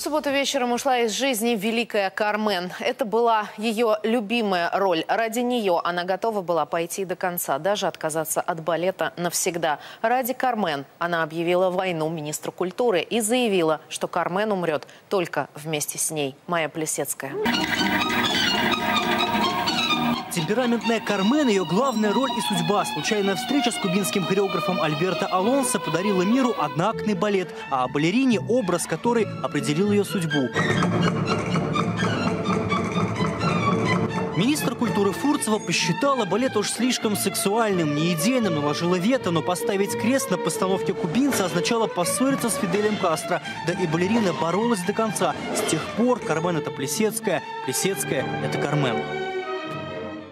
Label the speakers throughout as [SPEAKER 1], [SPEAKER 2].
[SPEAKER 1] В субботу вечером ушла из жизни великая Кармен. Это была ее любимая роль. Ради нее она готова была пойти до конца, даже отказаться от балета навсегда. Ради Кармен она объявила войну министру культуры и заявила, что Кармен умрет только вместе с ней. Майя Плесецкая.
[SPEAKER 2] Темпераментная Кармен, ее главная роль и судьба. Случайная встреча с кубинским хореографом Альберто Алонсо подарила миру одноактный балет, а балерине – образ, который определил ее судьбу. Министр культуры Фурцева посчитала балет уж слишком сексуальным, не идейным, наложила вето, но поставить крест на постановке кубинца означало поссориться с Фиделем Кастро. Да и балерина боролась до конца. С тех пор Кармен – это Плесецкая, Плесецкая – это Кармен.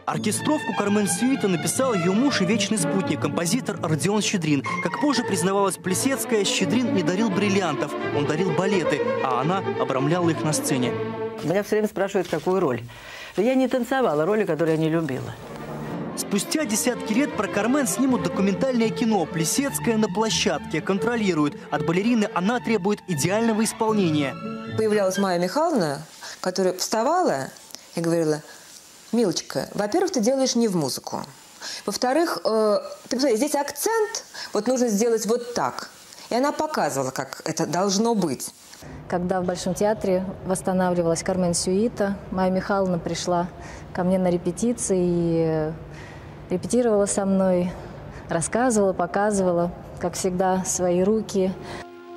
[SPEAKER 2] Оркестровку Кармен Сюита написал ее муж и вечный спутник, композитор Родион Щедрин. Как позже признавалась Плесецкая, Щедрин не дарил бриллиантов, он дарил балеты, а она обрамляла их на сцене.
[SPEAKER 3] Меня все время спрашивают, какую роль. Я не танцевала роли, которые я не любила.
[SPEAKER 2] Спустя десятки лет про Кармен снимут документальное кино. Плесецкая на площадке контролирует. От балерины она требует идеального исполнения.
[SPEAKER 4] Появлялась Майя Михайловна, которая вставала и говорила, Милочка, во-первых, ты делаешь не в музыку. Во-вторых, э, ты посмотри, здесь акцент вот нужно сделать вот так. И она показывала, как это должно быть.
[SPEAKER 5] Когда в Большом театре восстанавливалась Кармен Сюита, Майя Михайловна пришла ко мне на репетиции и репетировала со мной, рассказывала, показывала, как всегда, свои руки.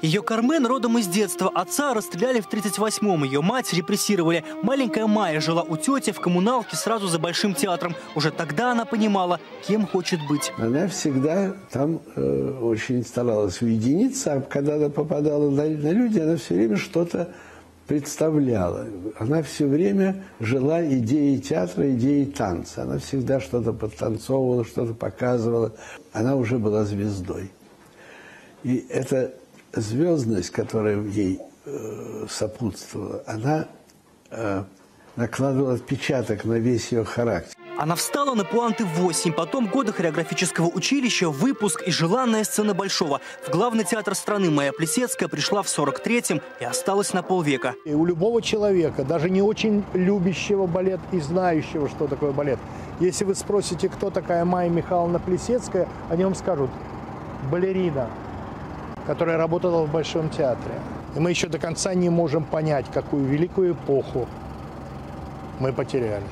[SPEAKER 2] Ее Кармен родом из детства. Отца расстреляли в 38-м. Ее мать репрессировали. Маленькая Майя жила у тети в коммуналке сразу за Большим театром. Уже тогда она понимала, кем хочет быть.
[SPEAKER 6] Она всегда там э, очень старалась уединиться, а когда она попадала на, на люди, она все время что-то представляла. Она все время жила идеей театра, идеей танца. Она всегда что-то подтанцовывала, что-то показывала. Она уже была звездой. И это звездность, которая ей э, сопутствовала, она э, накладывала отпечаток на весь ее характер.
[SPEAKER 2] Она встала на пуанты в 8, потом годы хореографического училища, выпуск и желанная сцена Большого. В главный театр страны Майя Плесецкая пришла в 43-м и осталась на полвека.
[SPEAKER 7] И у любого человека, даже не очень любящего балет и знающего, что такое балет, если вы спросите, кто такая Майя Михайловна Плесецкая, они вам скажут «балерина», которая работала в Большом театре. И мы еще до конца не можем понять, какую великую эпоху мы потеряли.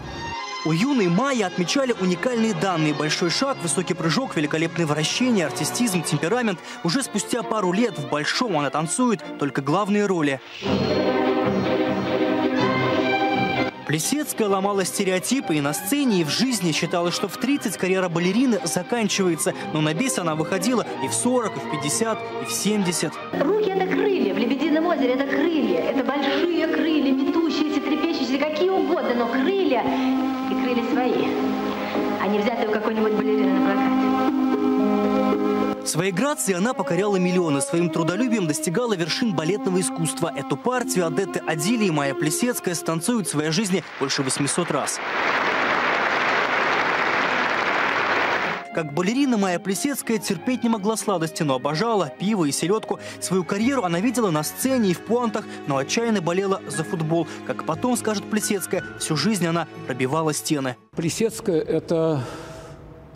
[SPEAKER 2] У юной Майи отмечали уникальные данные. Большой шаг, высокий прыжок, великолепное вращение, артистизм, темперамент. Уже спустя пару лет в Большом она танцует только главные роли. Плесецкая ломала стереотипы и на сцене, и в жизни считала, что в 30 карьера балерины заканчивается. Но на бис она выходила и в 40, и в 50, и в 70.
[SPEAKER 8] Руки – это крылья, в Лебедином озере – это крылья. Это большие крылья, метущиеся, трепещущиеся, какие угодно, но крылья и крылья свои. А не
[SPEAKER 2] Своей грацией она покоряла миллионы, своим трудолюбием достигала вершин балетного искусства. Эту партию Адетты Адили и Майя Плесецкая станцуют в своей жизни больше 800 раз. Как балерина Майя Плесецкая терпеть не могла сладости, но обожала пиво и селедку. Свою карьеру она видела на сцене и в пуантах, но отчаянно болела за футбол. Как потом скажет Плесецкая, всю жизнь она пробивала стены.
[SPEAKER 9] Плесецкая – это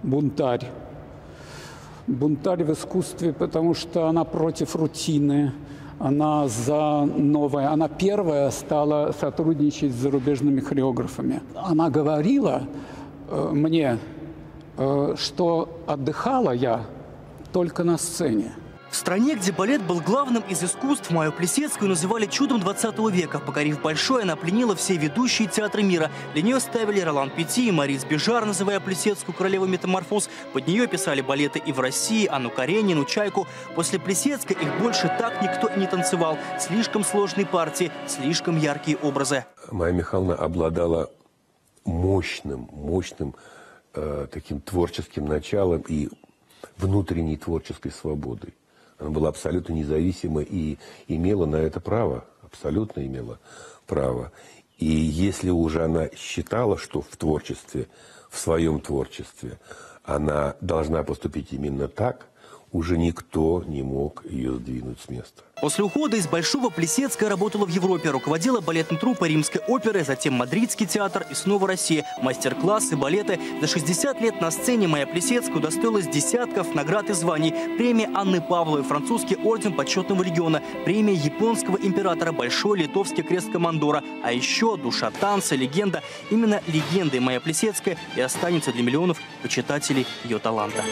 [SPEAKER 9] бунтарь бунтарь в искусстве, потому что она против рутины, она за новое. Она первая стала сотрудничать с зарубежными хореографами. Она говорила э, мне, э, что отдыхала я только на сцене.
[SPEAKER 2] В стране, где балет был главным из искусств, Майю Плесецкую называли чудом 20 века. Покорив большое, она пленила все ведущие театры мира. Для нее ставили Ролан Петти и Марис Бежар, называя Плесецкую королеву метаморфоз. Под нее писали балеты и в России, Анну Каренину, Чайку. После Плесецкой их больше так никто и не танцевал. Слишком сложные партии, слишком яркие образы.
[SPEAKER 10] Майя Михайловна обладала мощным, мощным э, таким творческим началом и внутренней творческой свободой. Она была абсолютно независима и имела на это право, абсолютно имела право. И если уже она считала, что в творчестве, в своем творчестве, она должна поступить именно так, уже никто не мог ее сдвинуть с места.
[SPEAKER 2] После ухода из Большого Плесецкая работала в Европе, руководила балетной труппой Римской оперы, затем Мадридский театр и снова Россия. Мастер-классы, балеты. За 60 лет на сцене Майя Плесецкая удостоилась десятков наград и званий. Премия Анны Павловой, французский орден почетного региона, премия японского императора, Большой литовский крест командора. А еще душа танца, легенда. Именно легендой Майя Плесецкая и останется для миллионов почитателей ее таланта.